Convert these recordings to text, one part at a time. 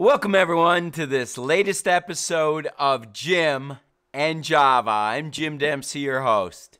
Welcome, everyone, to this latest episode of Jim and Java. I'm Jim Dempsey, your host.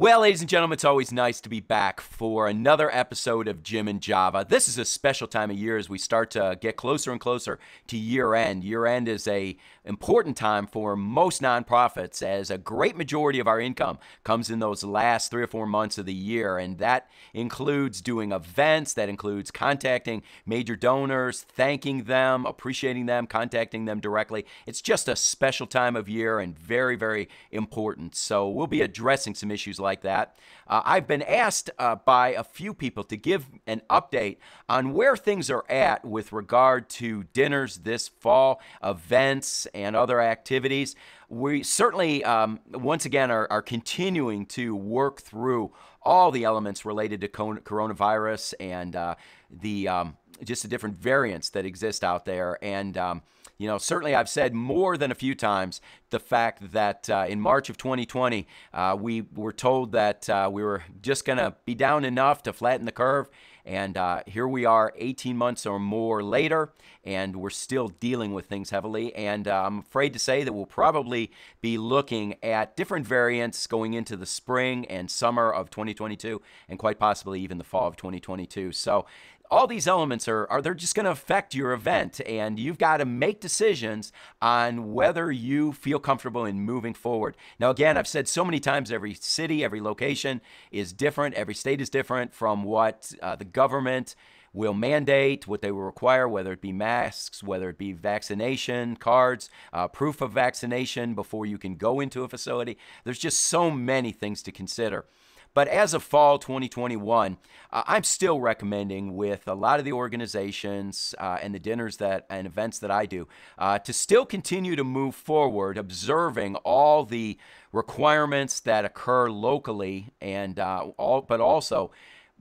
Well, ladies and gentlemen, it's always nice to be back for another episode of Jim and Java. This is a special time of year as we start to get closer and closer to year end. Year end is a important time for most nonprofits as a great majority of our income comes in those last 3 or 4 months of the year and that includes doing events, that includes contacting major donors, thanking them, appreciating them, contacting them directly. It's just a special time of year and very very important. So, we'll be addressing some issues like like that. Uh, I've been asked uh, by a few people to give an update on where things are at with regard to dinners this fall, events, and other activities. We certainly, um, once again, are, are continuing to work through all the elements related to coronavirus and uh, the um, just the different variants that exist out there. And um, you know, certainly I've said more than a few times the fact that uh, in March of 2020, uh, we were told that uh, we were just going to be down enough to flatten the curve. And uh, here we are 18 months or more later, and we're still dealing with things heavily. And uh, I'm afraid to say that we'll probably be looking at different variants going into the spring and summer of 2022, and quite possibly even the fall of 2022. So all these elements are, are they're just going to affect your event and you've got to make decisions on whether you feel comfortable in moving forward now again i've said so many times every city every location is different every state is different from what uh, the government will mandate, what they will require, whether it be masks, whether it be vaccination cards, uh, proof of vaccination before you can go into a facility. There's just so many things to consider. But as of fall 2021, uh, I'm still recommending with a lot of the organizations uh, and the dinners that and events that I do uh, to still continue to move forward, observing all the requirements that occur locally and uh, all, but also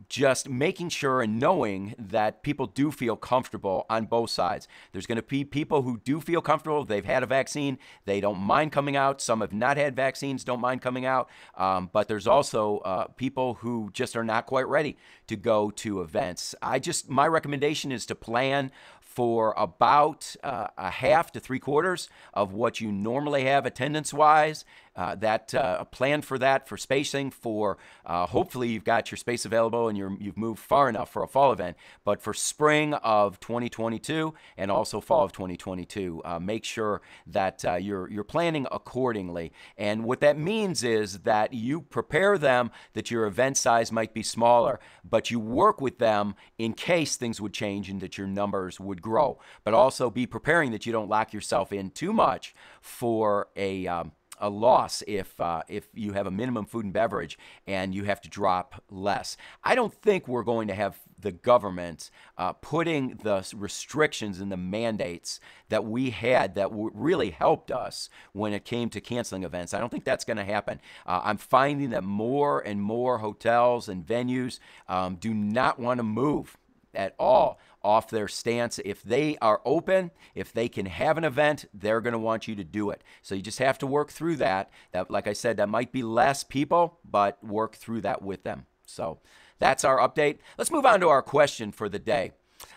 just making sure and knowing that people do feel comfortable on both sides. There's going to be people who do feel comfortable. They've had a vaccine. They don't mind coming out. Some have not had vaccines, don't mind coming out. Um, but there's also uh, people who just are not quite ready to go to events. I just, my recommendation is to plan for about uh, a half to three quarters of what you normally have attendance wise. Uh, that uh, plan for that for spacing for uh, hopefully you've got your space available and you're, you've moved far enough for a fall event but for spring of 2022 and also fall of 2022 uh, make sure that uh, you're you're planning accordingly. And what that means is that you prepare them that your event size might be smaller but you work with them in case things would change and that your numbers would grow. But also be preparing that you don't lock yourself in too much for a um, a loss if uh, if you have a minimum food and beverage and you have to drop less. I don't think we're going to have the government uh, putting the restrictions and the mandates that we had that really helped us when it came to canceling events. I don't think that's going to happen. Uh, I'm finding that more and more hotels and venues um, do not want to move at all off their stance. If they are open, if they can have an event, they're going to want you to do it. So you just have to work through that. That, like I said, that might be less people, but work through that with them. So that's our update. Let's move on to our question for the day.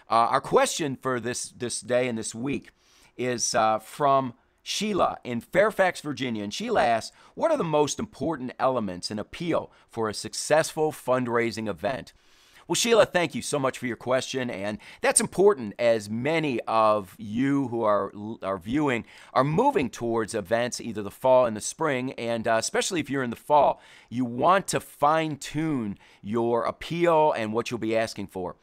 Uh, our question for this this day and this week is uh, from Sheila in Fairfax, Virginia. And Sheila asks, What are the most important elements in appeal for a successful fundraising event? Well, Sheila, thank you so much for your question. And that's important as many of you who are, are viewing are moving towards events either the fall and the spring. And uh, especially if you're in the fall, you want to fine tune your appeal and what you'll be asking for.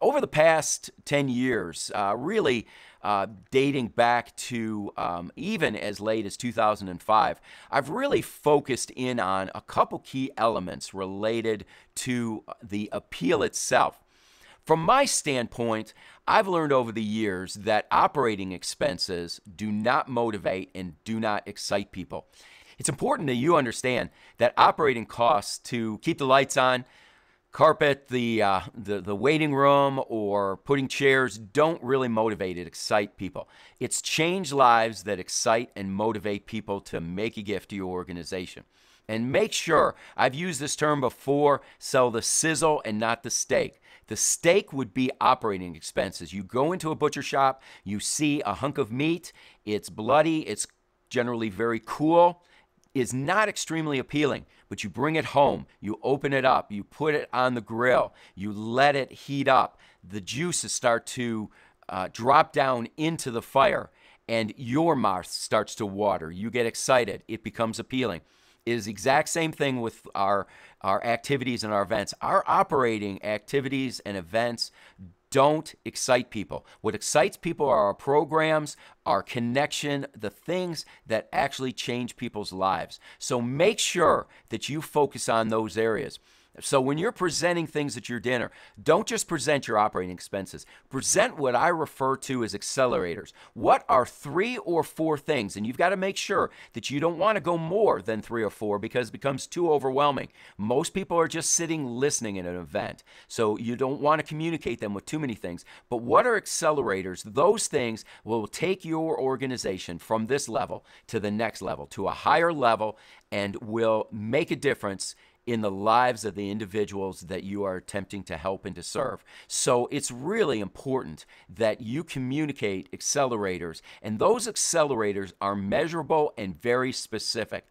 Over the past 10 years, uh, really, uh, dating back to um, even as late as 2005, I've really focused in on a couple key elements related to the appeal itself. From my standpoint, I've learned over the years that operating expenses do not motivate and do not excite people. It's important that you understand that operating costs to keep the lights on, carpet the, uh, the the waiting room or putting chairs don't really motivate it excite people it's change lives that excite and motivate people to make a gift to your organization And make sure, I've used this term before, sell the sizzle and not the steak. The steak would be operating expenses. You go into a butcher shop, you see a hunk of meat, it's bloody, it's generally very cool, is not extremely appealing, but you bring it home, you open it up, you put it on the grill, you let it heat up. The juices start to uh, drop down into the fire, and your mouth starts to water. You get excited, it becomes appealing is exact same thing with our our activities and our events. Our operating activities and events don't excite people. What excites people are our programs, our connection, the things that actually change people's lives. So make sure that you focus on those areas. So when you're presenting things at your dinner, don't just present your operating expenses. Present what I refer to as accelerators. What are three or four things? And you've got to make sure that you don't want to go more than three or four because it becomes too overwhelming. Most people are just sitting listening at an event. So you don't want to communicate them with too many things. But what are accelerators? Those things will take your organization from this level to the next level, to a higher level, and will make a difference in the lives of the individuals that you are attempting to help and to serve. So it's really important that you communicate accelerators, and those accelerators are measurable and very specific.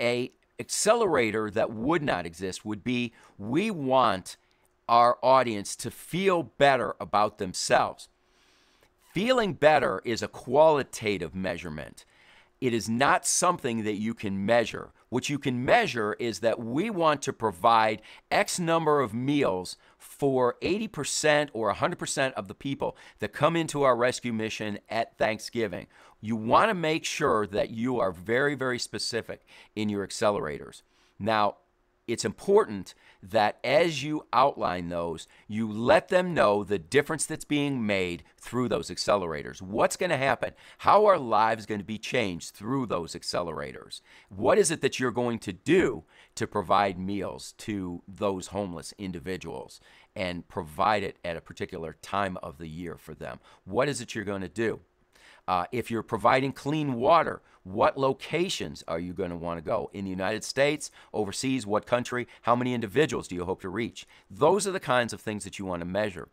A accelerator that would not exist would be we want our audience to feel better about themselves. Feeling better is a qualitative measurement. It is not something that you can measure. What you can measure is that we want to provide X number of meals for 80% or 100% of the people that come into our rescue mission at Thanksgiving. You want to make sure that you are very, very specific in your accelerators. Now, it's important that as you outline those, you let them know the difference that's being made through those accelerators. What's going to happen? How are lives going to be changed through those accelerators? What is it that you're going to do to provide meals to those homeless individuals and provide it at a particular time of the year for them? What is it you're going to do? Uh, if you're providing clean water, what locations are you going to want to go? In the United States, overseas, what country? How many individuals do you hope to reach? Those are the kinds of things that you want to measure.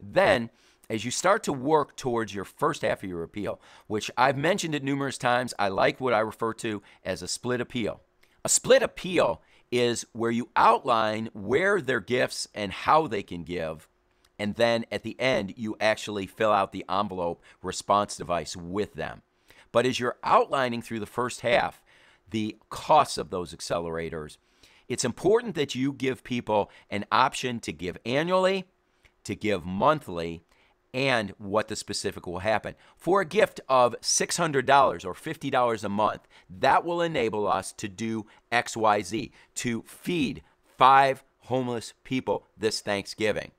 Then, as you start to work towards your first half of your appeal, which I've mentioned it numerous times, I like what I refer to as a split appeal. A split appeal is where you outline where their gifts and how they can give and then at the end, you actually fill out the envelope response device with them. But as you're outlining through the first half the costs of those accelerators, it's important that you give people an option to give annually, to give monthly, and what the specific will happen. For a gift of $600 or $50 a month, that will enable us to do XYZ, to feed five homeless people this Thanksgiving.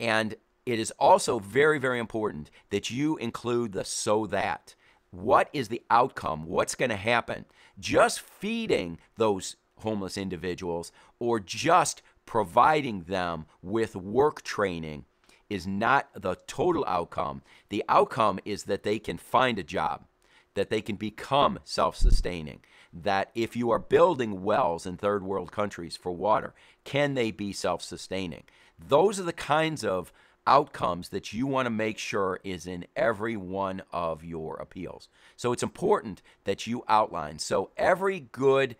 And it is also very, very important that you include the so that. What is the outcome? What's going to happen? Just feeding those homeless individuals or just providing them with work training is not the total outcome. The outcome is that they can find a job, that they can become self sustaining, that if you are building wells in third world countries for water, can they be self sustaining? Those are the kinds of outcomes that you want to make sure is in every one of your appeals. So it's important that you outline. So every good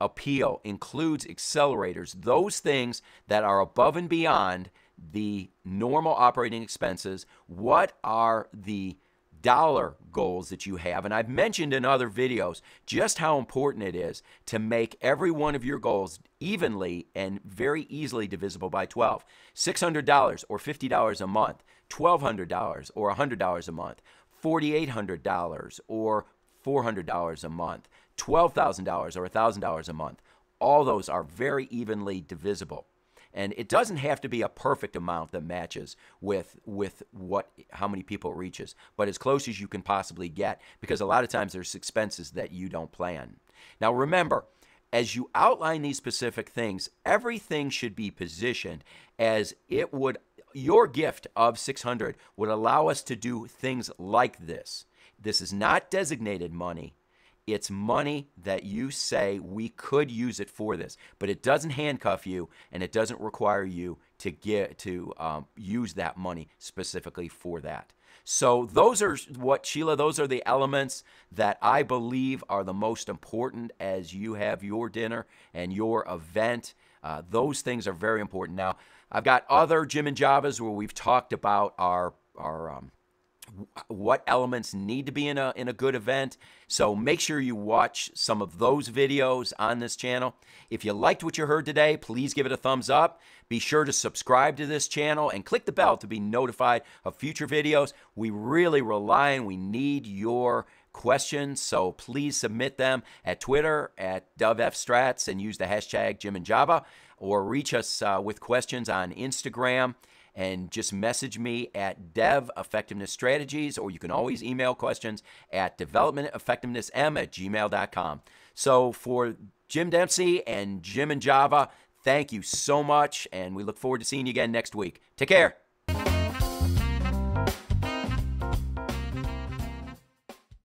appeal includes accelerators, those things that are above and beyond the normal operating expenses. What are the dollar goals that you have. And I've mentioned in other videos just how important it is to make every one of your goals evenly and very easily divisible by 12. $600 or $50 a month, $1,200 or $100 a month, $4,800 or $400 a month, $12,000 or $1,000 a month. All those are very evenly divisible and it doesn't have to be a perfect amount that matches with with what how many people it reaches but as close as you can possibly get because a lot of times there's expenses that you don't plan. Now remember as you outline these specific things everything should be positioned as it would your gift of 600 would allow us to do things like this. This is not designated money It's money that you say we could use it for this, but it doesn't handcuff you and it doesn't require you to get to um, use that money specifically for that. So those are what Sheila. Those are the elements that I believe are the most important as you have your dinner and your event. Uh, those things are very important. Now I've got other Jim and Javas where we've talked about our our um, what elements need to be in a in a good event. So make sure you watch some of those videos on this channel. If you liked what you heard today, please give it a thumbs up. Be sure to subscribe to this channel and click the bell to be notified of future videos. We really rely and we need your questions, so please submit them at Twitter at DevEffStrats and use the hashtag Jim and Java, or reach us uh, with questions on Instagram and just message me at Dev Effectiveness Strategies, or you can always email questions at developmenteffectivenessm at gmail.com. So for Jim Dempsey and Jim and Java, thank you so much, and we look forward to seeing you again next week. Take care.